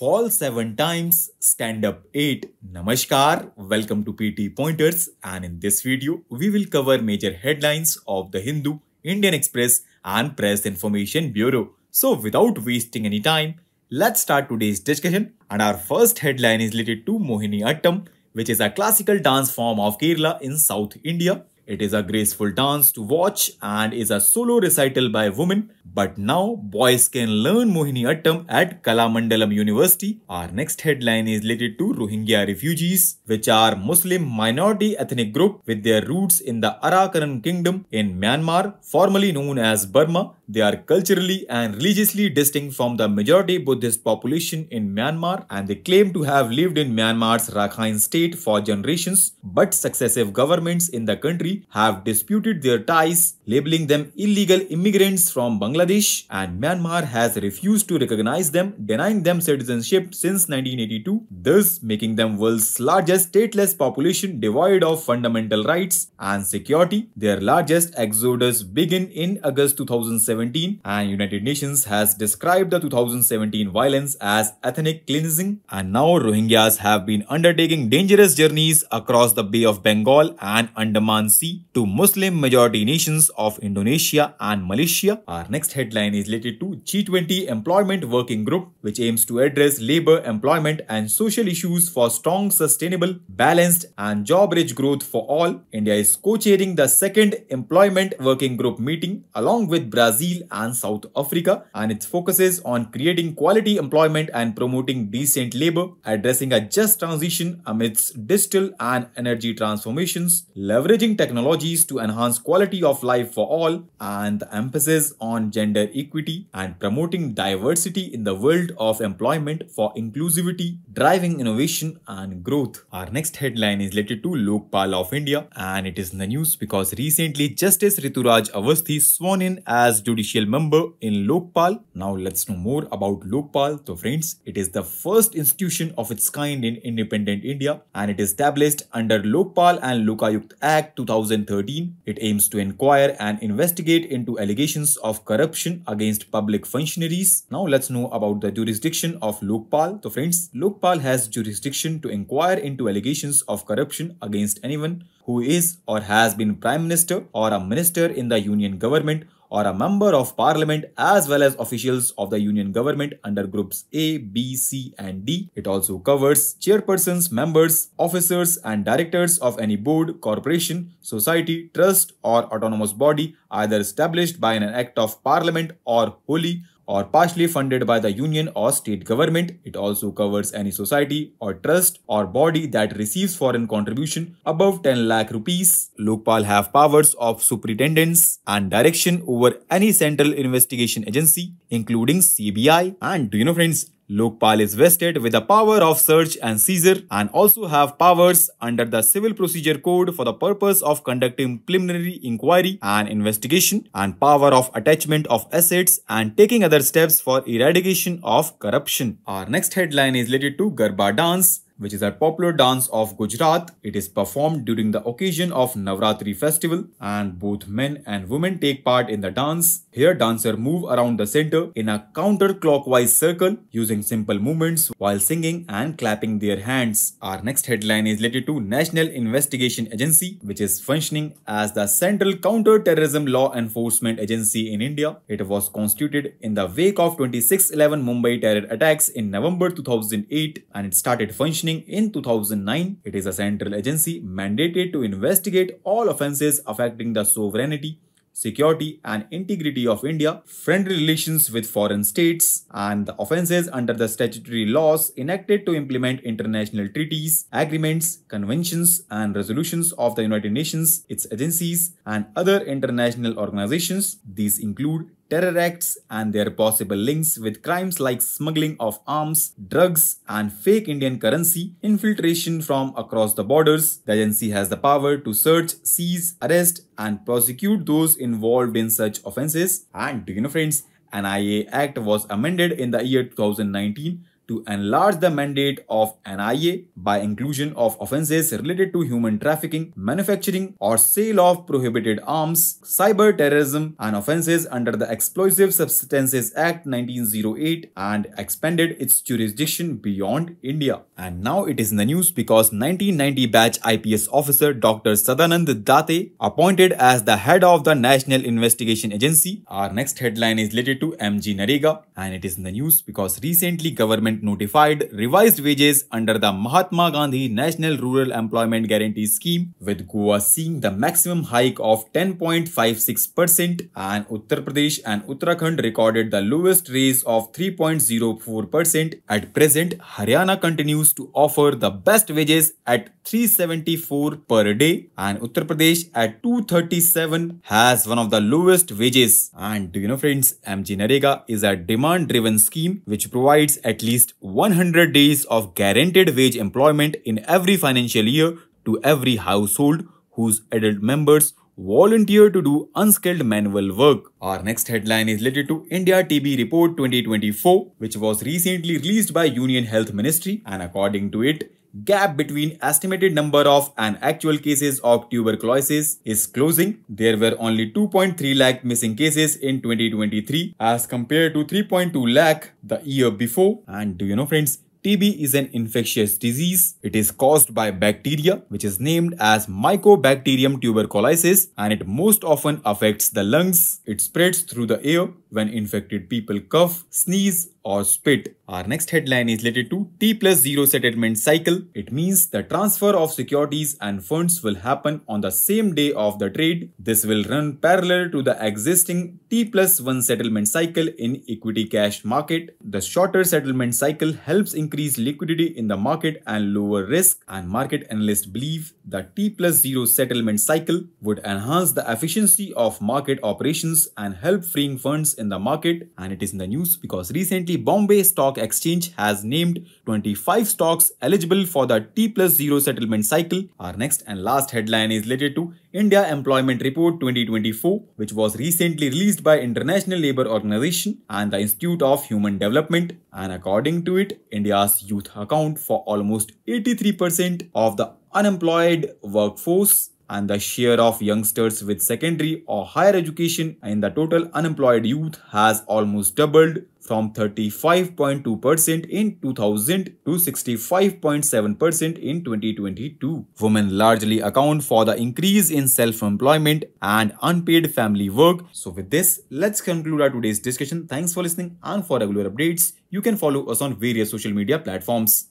Fall 7 times, stand up 8. Namaskar, welcome to PT Pointers and in this video we will cover major headlines of the Hindu, Indian Express and Press Information Bureau. So without wasting any time, let's start today's discussion and our first headline is related to Mohini Attam which is a classical dance form of Kerala in South India. It is a graceful dance to watch and is a solo recital by women but now boys can learn Mohini Attam at Kalamandalam University. Our next headline is related to Rohingya refugees, which are Muslim minority ethnic group with their roots in the Arakan kingdom in Myanmar, formerly known as Burma. They are culturally and religiously distinct from the majority Buddhist population in Myanmar and they claim to have lived in Myanmar's Rakhine state for generations. But successive governments in the country have disputed their ties, labeling them illegal immigrants from Bangladesh and Myanmar has refused to recognize them, denying them citizenship since 1982, thus making them world's largest stateless population devoid of fundamental rights and security. Their largest exodus began in August 2017 and United Nations has described the 2017 violence as ethnic cleansing and now Rohingyas have been undertaking dangerous journeys across the Bay of Bengal and Andaman Sea to Muslim majority nations of Indonesia and Malaysia. Our next headline is related to G20 Employment Working Group, which aims to address labor, employment, and social issues for strong, sustainable, balanced, and job rich growth for all. India is co chairing the second Employment Working Group meeting along with Brazil and South Africa, and it focuses on creating quality employment and promoting decent labor, addressing a just transition amidst digital and energy transformations, leveraging technologies to enhance quality of life for all, and the emphasis on gender equity and promoting diversity in the world of employment for inclusivity, driving innovation and growth. Our next headline is related to Lokpal of India and it is in the news because recently Justice Rituraj Avasthi sworn in as judicial member in Lokpal. Now let's know more about Lokpal. So friends, it is the first institution of its kind in independent India and it is established under Lokpal and Lokayukt Act 2013. It aims to inquire and investigate into allegations of corruption against public functionaries. Now let's know about the jurisdiction of Lokpal. So friends, Lokpal has jurisdiction to inquire into allegations of corruption against anyone who is or has been Prime Minister or a Minister in the Union Government or a member of parliament as well as officials of the union government under groups A, B, C and D. It also covers chairpersons, members, officers and directors of any board, corporation, society, trust or autonomous body either established by an act of parliament or wholly or partially funded by the union or state government. It also covers any society or trust or body that receives foreign contribution above 10 lakh rupees. Lokpal have powers of superintendence and direction over any central investigation agency including CBI. And do you know friends, Lokpal is vested with the power of search and seizure and also have powers under the Civil Procedure Code for the purpose of conducting preliminary inquiry and investigation and power of attachment of assets and taking other steps for eradication of corruption. Our next headline is related to Garba dance which is a popular dance of Gujarat. It is performed during the occasion of Navratri festival and both men and women take part in the dance. Here dancer move around the center in a counterclockwise circle using simple movements while singing and clapping their hands. Our next headline is related to National Investigation Agency which is functioning as the central counter-terrorism law enforcement agency in India. It was constituted in the wake of 2611 Mumbai terror attacks in November 2008 and it started functioning in 2009. It is a central agency mandated to investigate all offences affecting the sovereignty, security and integrity of India, friendly relations with foreign states, and the offences under the statutory laws enacted to implement international treaties, agreements, conventions, and resolutions of the United Nations, its agencies, and other international organizations. These include terror acts and their possible links with crimes like smuggling of arms, drugs, and fake Indian currency, infiltration from across the borders. The agency has the power to search, seize, arrest, and prosecute those involved in such offences. And do you know friends, Act was amended in the year 2019 to enlarge the mandate of NIA by inclusion of offences related to human trafficking, manufacturing or sale of prohibited arms, cyber terrorism and offences under the Explosive Substances Act 1908 and expanded its jurisdiction beyond India. And now it is in the news because 1990 batch IPS officer Dr. Sadanand Date appointed as the head of the National Investigation Agency. Our next headline is related to MGNREGA and it is in the news because recently government notified revised wages under the Mahatma Gandhi National Rural Employment Guarantee Scheme with Goa seeing the maximum hike of 10.56% and Uttar Pradesh and Uttarakhand recorded the lowest raise of 3.04%. At present, Haryana continues to offer the best wages at 374 per day and Uttar Pradesh at 237 has one of the lowest wages. And do you know friends, MGNREGA is a demand driven scheme which provides at least 100 days of guaranteed wage employment in every financial year to every household whose adult members volunteer to do unskilled manual work. Our next headline is related to India TB Report 2024 which was recently released by Union Health Ministry and according to it, gap between estimated number of and actual cases of tuberculosis is closing. There were only 2.3 lakh missing cases in 2023 as compared to 3.2 lakh the year before. And do you know friends, TB is an infectious disease. It is caused by bacteria which is named as Mycobacterium tuberculosis and it most often affects the lungs. It spreads through the air when infected people cough, sneeze or spit. Our next headline is related to T plus 0 settlement cycle. It means the transfer of securities and funds will happen on the same day of the trade. This will run parallel to the existing T plus 1 settlement cycle in equity cash market. The shorter settlement cycle helps increase liquidity in the market and lower risk and market analysts believe the T plus 0 settlement cycle would enhance the efficiency of market operations and help freeing funds in the market and it is in the news because recently Bombay Stock Exchange has named 25 stocks eligible for the T plus 0 settlement cycle. Our next and last headline is related to India Employment Report 2024 which was recently released by International Labour Organization and the Institute of Human Development and according to it, India's youth account for almost 83% of the unemployed workforce and the share of youngsters with secondary or higher education in the total unemployed youth has almost doubled from 35.2% in 2000 to 65.7% in 2022. Women largely account for the increase in self-employment and unpaid family work. So with this, let's conclude our today's discussion. Thanks for listening and for regular updates, you can follow us on various social media platforms.